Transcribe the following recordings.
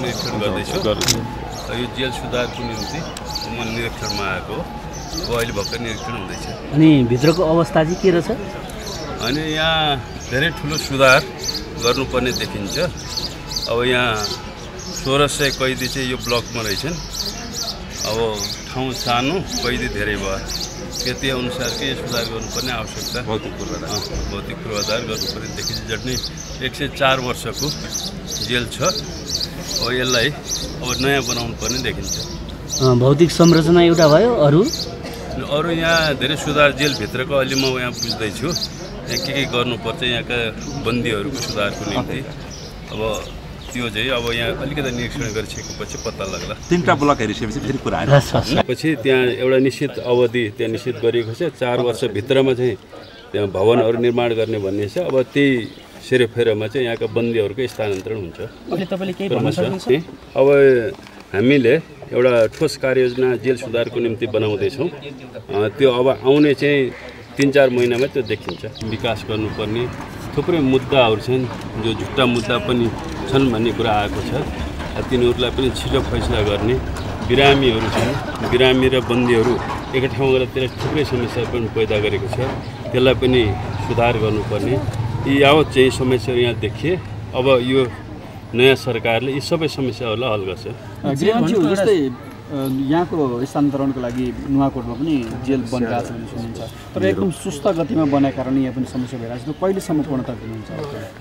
निरीक्षण गर्दैछु यो जेल सुधारको निम्ति म निरीक्षणमा आएको हो अहिले भर्खर निरीक्षण हुँदैछ अनि भित्रको अवस्था चाहिँ के रहेछ? अनि यहाँ धेरै ठुलो सुधार गर्नुपर्ने देखिन्छ। अब यहाँ सोह्र सय कैदी चाहिँ यो ब्लकमा रहेछन्। अब ठाउँ सानो कैदी धेरै भयो। त्यति अनुसारकै सुधार गर्नुपर्ने आवश्यकता? भौतिक पूर्वाधार। भौतिक पूर्वाधार गर्नुपर्ने देखिन्छ। झट्नै एक सय चार वर्षको जेल छ। अब यसलाई अब नयाँ बनाउनु पर्ने देखिन्छ। अँ, भौतिक संरचना एउटा भयो अरू? अरू यहाँ धेरै सुधार जेलभित्रको अहिले म यहाँ बुझ्दैछु। यहाँ के के गर्नुपर्छ यहाँका बन्दीहरूको सुधारको निम्ति। अब त्यो चाहिँ अब यहाँ अलिकति निरीक्षण गरिसकेपछि पत्ता लाग्ला। तिनवटा ब्लक हेरिसकेपछि फेरि कुरा। पछि त्यहाँ एउटा निश्चित अवधि त्यहाँ निश्चित गरिएको छ। चार वर्षभित्रमा चाहिँ भवनहरू निर्माण गर्ने भन्ने छ। अब त्यही सेरोफेरोमा चाहिँ यहाँका बन्दीहरूको स्थानान्तरण हुन्छ। अब हामीले एउटा ठोस कार्ययोजना जेल सुधारको निम्ति बनाउँदैछौँ। त्यो अब आउने चाहिँ तिन चार महिनामा त्यो देखिन्छ। विकास गर्नुपर्ने थुप्रै मुद्दाहरू छन् जो झुट्टा मुद्दा पनि छन् भन्ने कुरा आएको छ। तिनीहरूलाई पनि छिटो फैसला गर्ने बिरामीहरू छन्। बिरामी र बन्दीहरू एक ठाउँ गएर त्यसले थुप्रै समस्या पनि पैदा गरेको छ। त्यसलाई पनि सुधार गर्नुपर्ने। यी यावत चाहिँ समस्याहरू यहाँ देखिए। अब यो नयाँ सरकारले यी सबै समस्याहरूलाई हल गर्छ। जस्तै यहाँको स्थानान्तरणको लागि नुवाकोटमा पनि जेल बनिरहेको छ भन्ने सुनिन्छ। तर एकदम सुस्त गतिमा बनाएको कारण यहाँ पनि समस्या भइरहेको छ। त्यो कहिलेसम्म पूर्णता दिनुहुन्छ?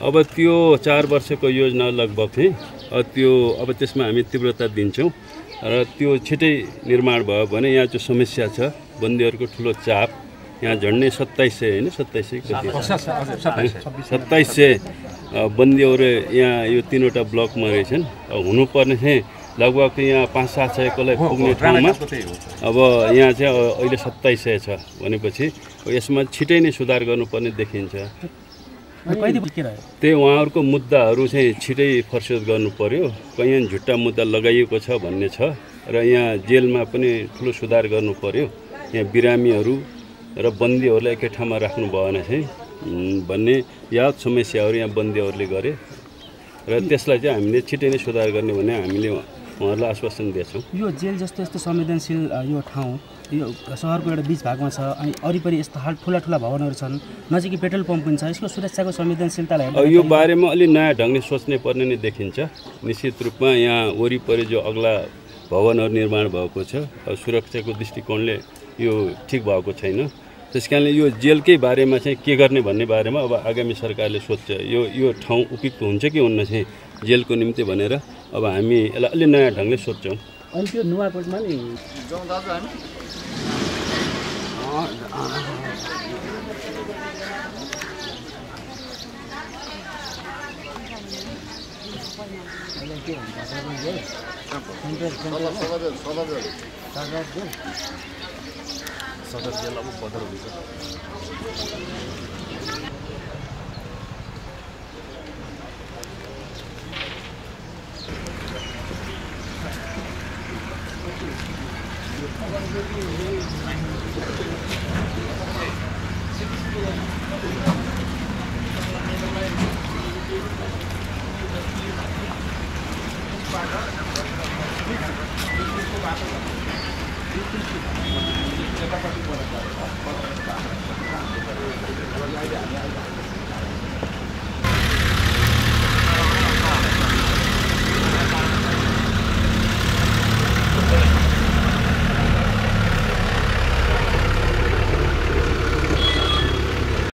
अब त्यो चार वर्षको योजना लगभग चाहिँ अब त्यो अब त्यसमा हामी तीव्रता दिन्छौँ। र त्यो छिटै निर्माण भयो भने यहाँ जो समस्या छ। बन्दीहरूको ठुलो चाप। यहाँ झन्डै सत्ताइस सय होइन सत्ताइस सय सत्ताइस सय बन्दीहरू यहाँ यो तिनवटा ब्लकमा रहेछन्। अब हुनुपर्ने चाहिँ लगभग यहाँ पाँच सात सयकोलाई पुग्ने ठाउँमा। अब यहाँ चाहिँ अहिले सत्ताइस सय छ भनेपछि यसमा छिटै नै सुधार गर्नुपर्ने देखिन्छ। त्यही उहाँहरूको मुद्दाहरू चाहिँ छिटै फर्सद गर्नु पर्यो कहीँ झुट्टा मुद्दा लगाइएको छ भन्ने छ र यहाँ जेलमा पनि ठुलो सुधार गर्नु पर्यो यहाँ बिरामीहरू र बन्दीहरूलाई एकै ठाउँमा राख्नु भएन चाहिँ भन्ने याद समस्याहरू यहाँ बन्दीहरूले गरे। र त्यसलाई चाहिँ हामीले छिटै नै सुधार गर्ने भन्ने हामीले उहाँहरूलाई आश्वासन दिएछौँ। यो जेल जस्तो यस्तो संवेदनशील यो ठाउँ यो सहरको एउटा बिच भागमा छ अनि वरिपरि यस्तो हाल ठुला ठुला भवनहरू छन् नजिकै पेट्रोल पम्प पनि छ यसको सुरक्षाको संवेदनशीलतालाई यो बारेमा अलि नयाँ ढङ्गले सोच्ने पर्ने नै देखिन्छ। निश्चित रूपमा यहाँ वरिपरि जो अग्ला भवनहरू निर्माण भएको छ सुरक्षाको दृष्टिकोणले यो ठिक भएको छैन। त्यस कारणले यो जेलकै बारेमा चाहिँ के गर्ने भन्ने बारेमा अब आगामी सरकारले सोध्छ। यो यो ठाउँ उपयुक्त हुन्छ कि हुन्न चाहिँ जेलको निम्ति भनेर अब हामी यसलाई अलि नयाँ ढङ्गले सोध्छौँ। अनि त्यो नुवाकोटमा नि? सदर जेल अब बदल हुन्छ। Thank you.